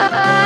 Ha ha ha!